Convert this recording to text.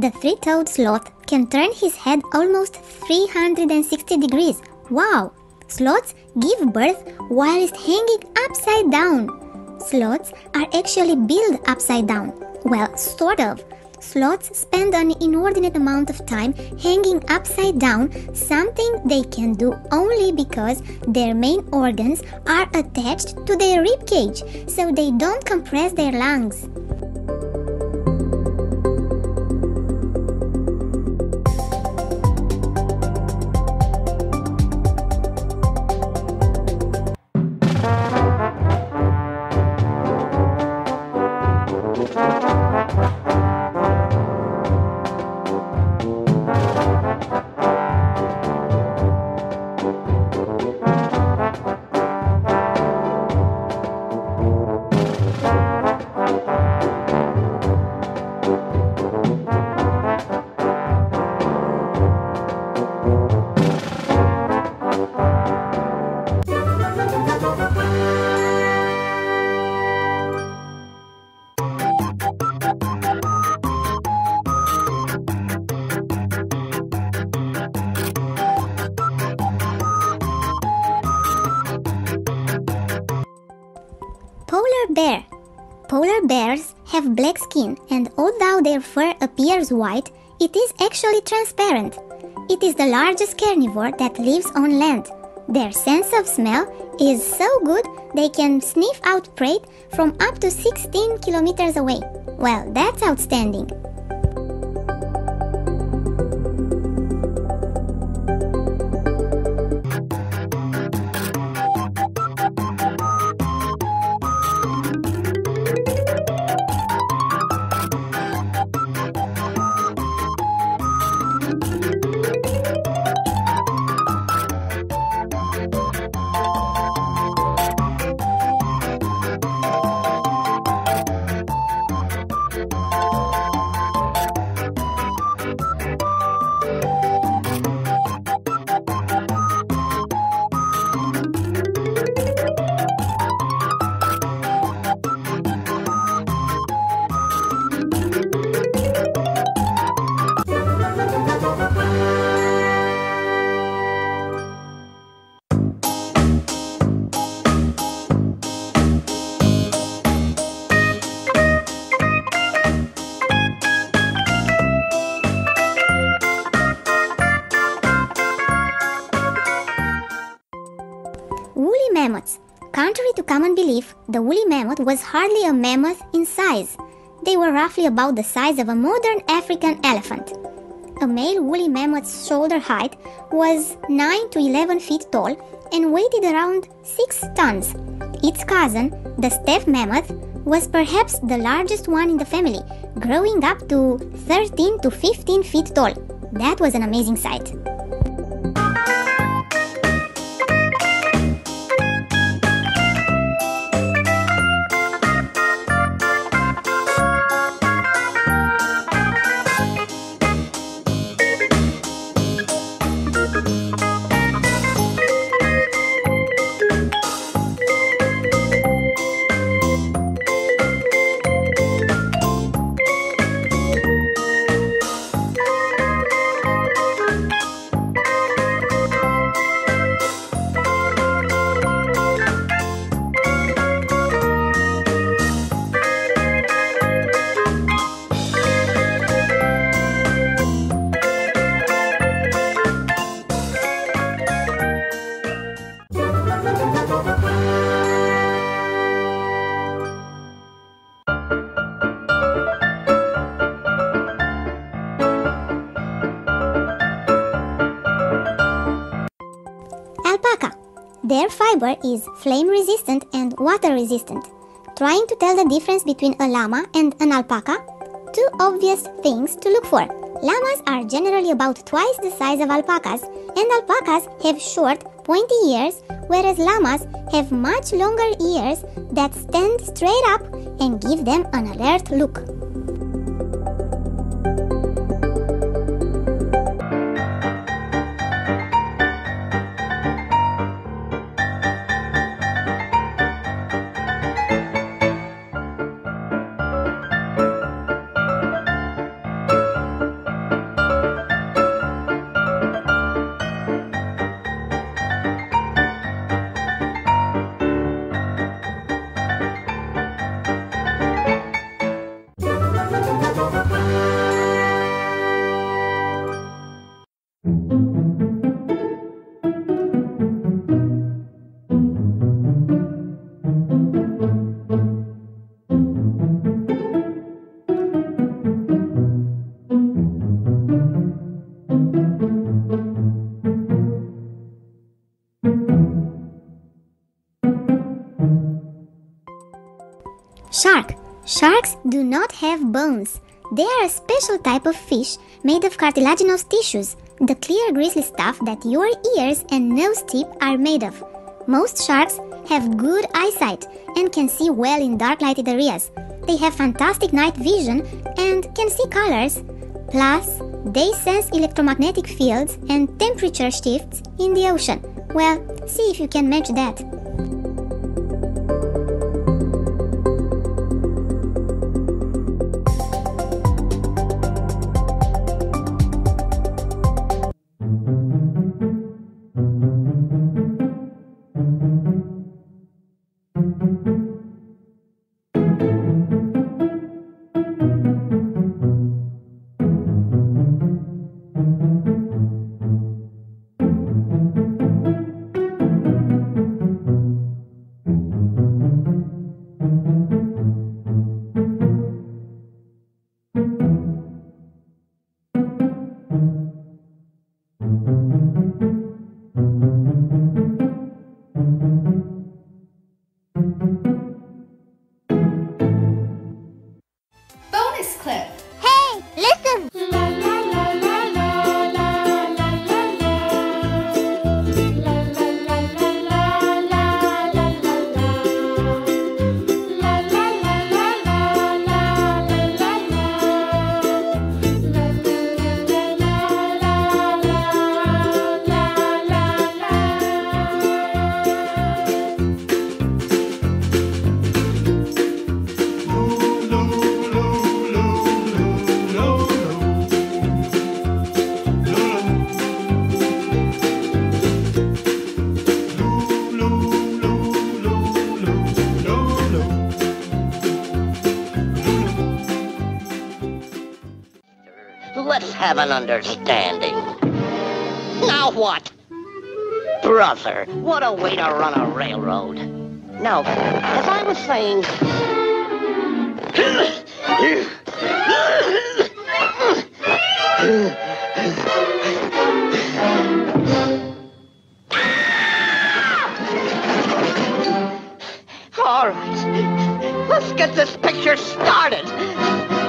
The three-toed sloth can turn his head almost 360 degrees. Wow! Sloths give birth whilst hanging upside down. Sloths are actually built upside down. Well, sort of. Sloths spend an inordinate amount of time hanging upside down, something they can do only because their main organs are attached to their rib cage, so they don't compress their lungs. Bear. Polar bears have black skin, and although their fur appears white, it is actually transparent. It is the largest carnivore that lives on land. Their sense of smell is so good they can sniff out prey from up to 16 kilometers away. Well, that's outstanding. Contrary to common belief, the woolly mammoth was hardly a mammoth in size. They were roughly about the size of a modern African elephant. A male woolly mammoth's shoulder height was 9 to 11 feet tall and weighed around 6 tons. Its cousin, the steppe mammoth, was perhaps the largest one in the family, growing up to 13 to 15 feet tall. That was an amazing sight. Their fiber is flame resistant and water resistant. Trying to tell the difference between a llama and an alpaca? Two obvious things to look for. Llamas are generally about twice the size of alpacas, and alpacas have short, pointy ears, whereas llamas have much longer ears that stand straight up and give them an alert look. Shark. Sharks do not have bones. They are a special type of fish made of cartilaginous tissues, the clear gristly stuff that your ears and nose tip are made of. Most sharks have good eyesight and can see well in dark lighted areas. They have fantastic night vision and can see colors. Plus, they sense electromagnetic fields and temperature shifts in the ocean. Well, see if you can match that. Have an understanding. Now what? Brother, what a way to run a railroad. Now, as I was saying... All right, let's get this picture started.